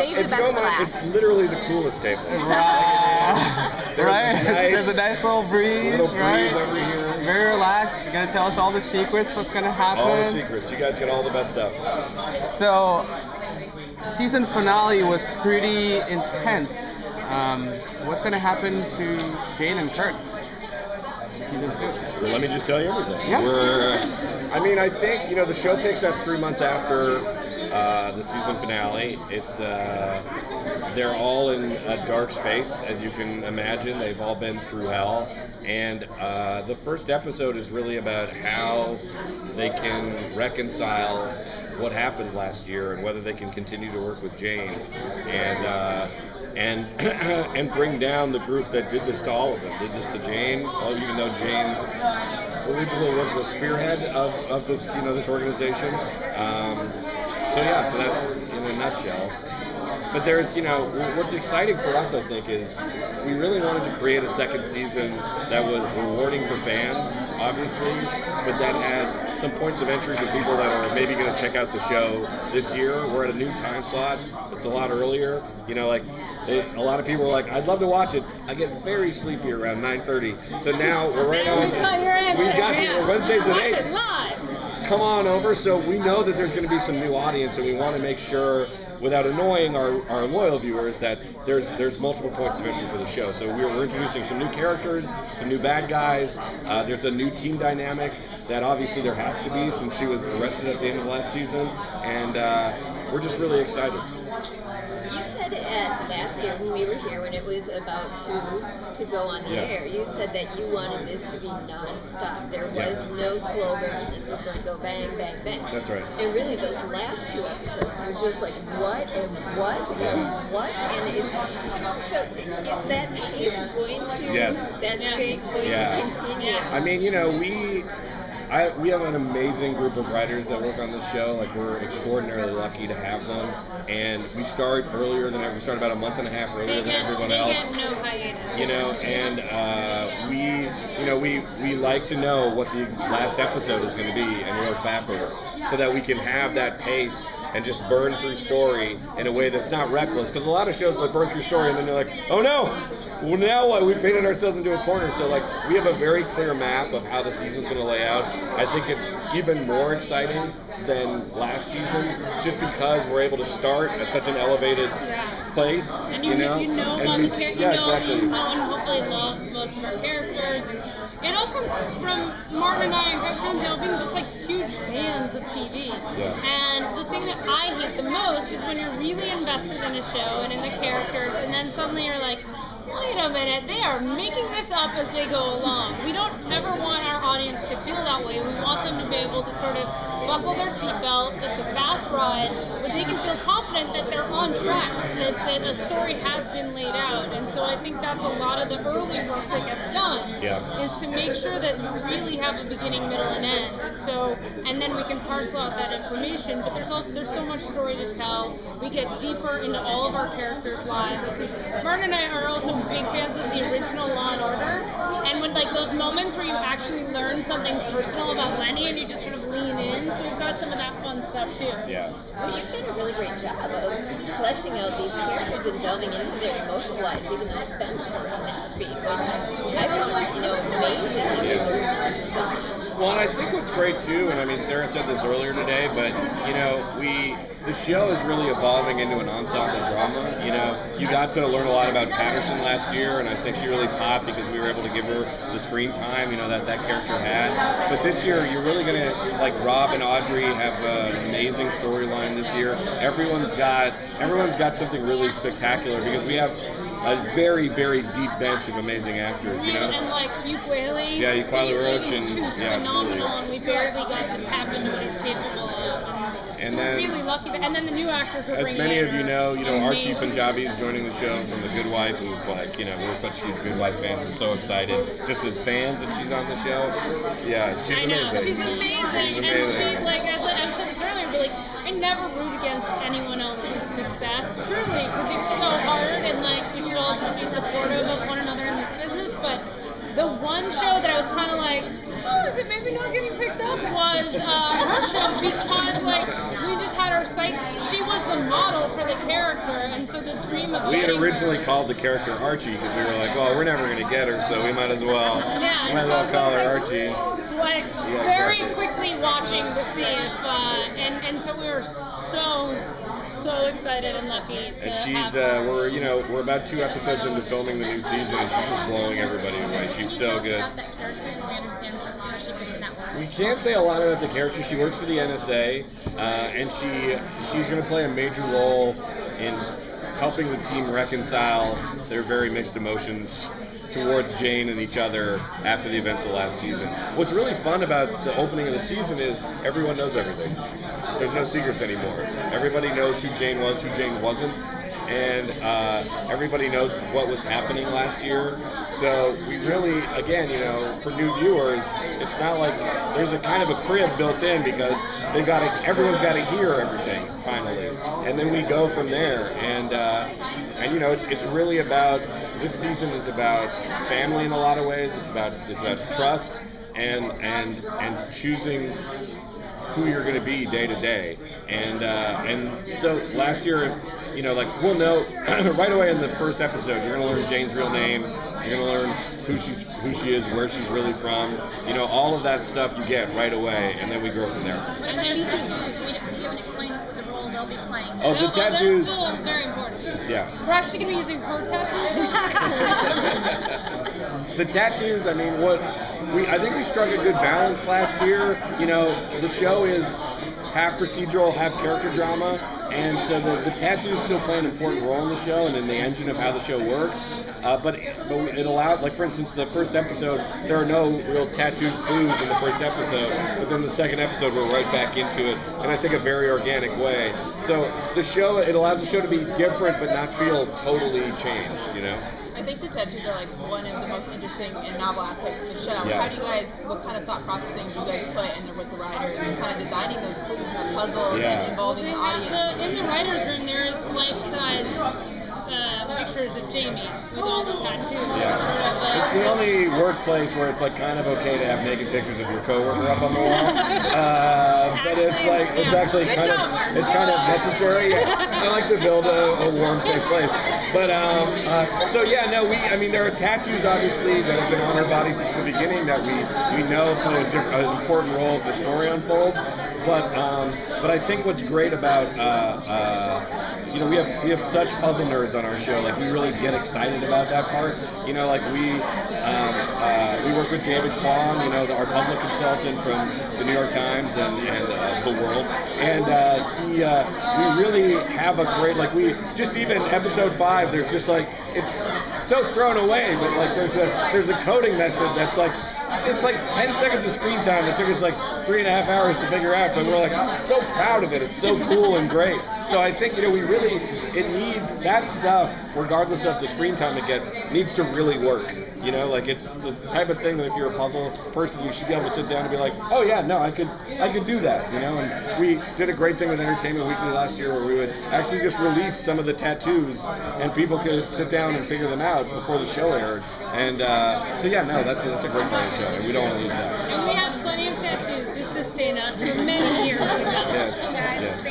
Save the best for last. it's literally the coolest table. Right. There's a right? nice- There's a nice little breeze, little breeze right? over here. Very relaxed. You're gonna tell us all the secrets, what's gonna happen. All the secrets. You guys get all the best stuff. So, season finale was pretty intense. Um, what's gonna happen to Jane and Kurt? Season two. Well, let me just tell you everything. Yeah. We're, I mean, I think you know the show picks up three months after uh, the season finale. It's uh, they're all in a dark space, as you can imagine. They've all been through hell, and uh, the first episode is really about how they can reconcile what happened last year and whether they can continue to work with Jane and. Uh, and and bring down the group that did this to all of them. Did this to Jane, well, even though Jane originally was the spearhead of, of this you know this organization. Um, so yeah, so that's in a nutshell. But there's you know what's exciting for us I think is we really wanted to create a second season that was rewarding for fans, obviously, but that had some points of entry for people that are maybe going to check out the show this year. We're at a new time slot. It's a lot earlier. You know, like it, a lot of people are like, I'd love to watch it. I get very sleepy around 9:30. So now we're right on. We got your answer. We got you. Wednesdays at eight. Come on over. So we know that there's going to be some new audience, and we want to make sure, without annoying our, our loyal viewers, that there's there's multiple points of entry for the show. So we're, we're introducing some new characters, some new bad guys. Uh, there's a new team dynamic that obviously there has to be since she was arrested at the end of last season, and uh, we're just really excited. You said last year when we were here, it was about to to go on the Yeah. air, you said that you wanted this to be non-stop. There was Yeah. no slogan. This was going to go bang, bang, bang. That's right. And really, those last two episodes were just like what and what and what, and it, so is that pace going to? Yes. That's going, going Yeah. to continue. I mean, you know, we I, we have an amazing group of writers that work on this show. Like we're extraordinarily lucky to have them, and we start earlier than we start about a month and a half earlier than everyone else. no hiatus. you know and uh, we you know we we like to know what the last episode is going to be and work backwards so that we can have that pace and just burn through story in a way that's not reckless because a lot of shows like burn through story and then they're like oh no well now what we've painted ourselves into a corner so like we have a very clear map of how the season's going to lay out i think it's even more exciting than last season just because we're able to start at such an elevated s- place And you, you know you know and we- characters, yeah you know, exactly you know and hopefully love most of our characters. And it all comes from Martin and I and Greg Berlanti being just like huge fans of TV. Yeah. And the thing that I hate the most is when you're really invested in a show and in the characters, and then suddenly you're like, wait a minute, they are making this up as they go along. We don't ever want our audience to feel that way. We want them to be able to sort of buckle their seatbelt. It's a fast ride, they can feel confident that they're on tracks, that, that a story has been laid out. And so I think that's a lot of the early work that gets done Yeah. is to make sure that you really have a beginning, middle, and end. And so, and then we can parcel out that information. But there's also there's so much story to tell. We get deeper into all of our characters' lives. Martin and I are also big fans of the original Law and Order, and when like those moments where you actually learn something personal about Lenny and you just sort of lean in. So we've got some of that fun stuff too. yeah Well, you've done a really great job of fleshing out these characters and delving into their emotional lives, even though it's been this breakneck speed, which I found, you know, amazing. I've Yeah. learned so much. Well, and I think what's great too, and I mean Sarah said this earlier today, but you know, we the show is really evolving into an ensemble drama. You know, you got to learn a lot about Patterson last year, and I think she really popped because we were able to give her the screen time, you know, that that character had. But this year, you're really gonna like Rob and Audrey have an amazing storyline this year. Everyone's got everyone's got something really spectacular because we have a very very deep bench of amazing actors. You know. And like Ukweli. Yeah, Ukweli Roach and- who's yeah, phenomenal, absolutely. and we barely got to tap into what he's capable of. And so then- we're really lucky. That, and then the new actors As many of you know, you know Archie. Panjabi is joining the show from The Good Wife, and it's like, you know, we're such huge Good Wife fans. I'm so excited, just as fans that she's on the show. Yeah, she's I know amazing. she's amazing, She's and amazing. she like as I never root against anyone else's success, truly, because it's so hard, and like we should all just be supportive of one another in this business. But the one show that I was kind of like, oh, is it maybe not getting picked up? Was uh, her show because like we just had our sights. She was the model for the character, We had originally called the character Archie because we were like, well, we're never going to get her, so we might as well, Yeah, might as well call her Archie. Just like Yeah, very exactly. quickly watching to see if, uh, and and so we were so so excited and lucky to And she's, uh, we're, you know, we're about two episodes into filming the new season, and she's just blowing everybody away. She's so good. About that character, so we understand how she fits in that world. We can't say a lot about the character. She works for the NSA, uh, and she she's going to play a major role in helping the team reconcile their very mixed emotions towards Jane and each other after the events of last season. What's really fun about the opening of the season is everyone knows everything. There's no secrets anymore. Everybody knows who Jane was, who Jane wasn't. And uh, everybody knows what was happening last year. So we really, again, you know, for new viewers, it's not like there's a kind of a crib built in because they've got to, everyone's got to hear everything finally, and then we go from there. And uh, and you know, it's it's really about this season is about family in a lot of ways. It's about it's about trust and and and choosing who you're going to be day to day. And uh, and so last year, you know, like we'll know right away in the first episode, you're going to learn Jane's real name. You're going to learn who she's who she is, where she's really from. You know, all of that stuff you get right away, and then we grow from there. And then speaking, we, we haven't explained what the role they'll be playing. Oh, the oh, No, tattoos. very important. Yeah. We're actually to be using her tattoos. the tattoos, I mean, what we I think we struck a good balance last year. You know, the show is half procedural, half character drama, and so the, the tattoos still play an important role in the show and in the engine of how the show works. Uh, but but it allowed, like for instance, the first episode, there are no real tattooed clues in the first episode, but then the second episode we're right back into it, and I think a very organic way. So the show it allows the show to be different but not feel totally changed. You know. I think the tattoos are like one of the most interesting and novel aspects of the show. Yeah. How do you guys, what kind of thought processing do you guys put in there with the writers and kind of designing those clues and the puzzles Yeah. and involving they the have audience? the, in the writer's room, there is life-size uh, pictures of Jaimie with all the tattoos. Yeah. Uh, It's the only workplace where it's like kind of okay to have naked pictures of your coworker up on the wall. Uh, but it's like it's actually kind of it's kind of necessary. I like to build a, a warm, safe place. But um, uh, so yeah, no, we I mean there are tattoos obviously that have been on our body since the beginning that we we know play a diff- an important role as the story unfolds. But um, but I think what's great about uh, uh, you know we have we have such puzzle nerds on our show. Like we really get excited about that part. You know, like we um, uh, we work with David Kwong, you know, the, our puzzle consultant from the New York Times and, and uh, the World, and uh, he uh, we really have a great like we just even episode five. There's just like it's so thrown away, but like there's a there's a coding method that's like it's like 10 seconds of screen time that took us like three and a half hours to figure out, but we're like so proud of it. It's so cool and great. So I think, you know, we really, it needs that stuff, regardless of the screen time it gets, needs to really work. You know, like it's the type of thing that if you're a puzzle person, you should be able to sit down and be like, oh yeah, no, I could, I could do that. You know, and we did a great thing with Entertainment Weekly last year where we would actually just release some of the tattoos and people could sit down and figure them out before the show aired. And uh, so yeah, no, that's a, that's a great part of the show, and we don't want to lose that. and we have plenty of tattoos to sustain us for many years to come. Yes. yes.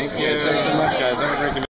Thank you. Thanks so much, guys. Have a great